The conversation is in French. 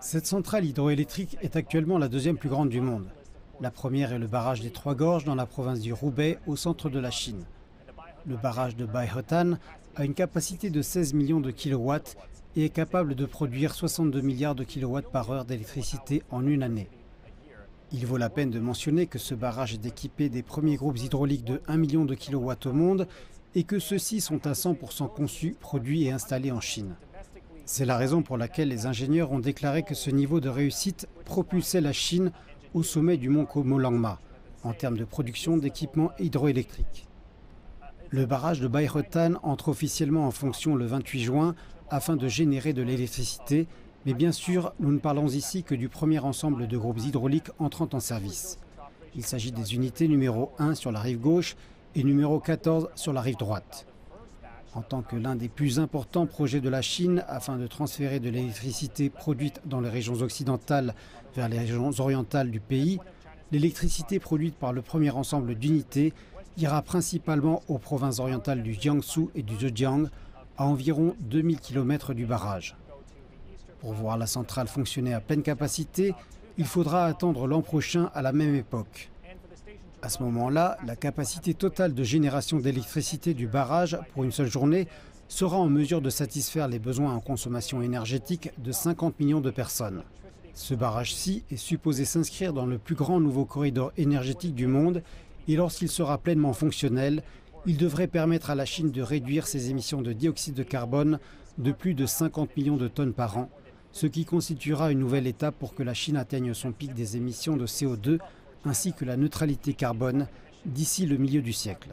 Cette centrale hydroélectrique est actuellement la deuxième plus grande du monde. La première est le barrage des Trois Gorges dans la province du Roubaix, au centre de la Chine. Le barrage de Baihetan a une capacité de 16 millions de kilowatts et est capable de produire 62 milliards de kilowatts par heure d'électricité en une année. Il vaut la peine de mentionner que ce barrage est équipé des premiers groupes hydrauliques de 1 million de kilowatts au monde et que ceux-ci sont à 100% conçus, produits et installés en Chine. C'est la raison pour laquelle les ingénieurs ont déclaré que ce niveau de réussite propulsait la Chine au sommet du mont Komolangma en termes de production d'équipements hydroélectriques. Le barrage de Bairetan entre officiellement en fonction le 28 juin afin de générer de l'électricité, mais bien sûr, nous ne parlons ici que du premier ensemble de groupes hydrauliques entrant en service. Il s'agit des unités numéro 1 sur la rive gauche et numéro 14 sur la rive droite. En tant que l'un des plus importants projets de la Chine afin de transférer de l'électricité produite dans les régions occidentales vers les régions orientales du pays, l'électricité produite par le premier ensemble d'unités ira principalement aux provinces orientales du Jiangsu et du Zhejiang, à environ 2000 km du barrage. Pour voir la centrale fonctionner à pleine capacité, il faudra attendre l'an prochain à la même époque. À ce moment-là, la capacité totale de génération d'électricité du barrage pour une seule journée sera en mesure de satisfaire les besoins en consommation énergétique de 50 millions de personnes. Ce barrage-ci est supposé s'inscrire dans le plus grand nouveau corridor énergétique du monde et lorsqu'il sera pleinement fonctionnel, il devrait permettre à la Chine de réduire ses émissions de dioxyde de carbone de plus de 50 millions de tonnes par an, ce qui constituera une nouvelle étape pour que la Chine atteigne son pic des émissions de CO2 ainsi que la neutralité carbone d'ici le milieu du siècle.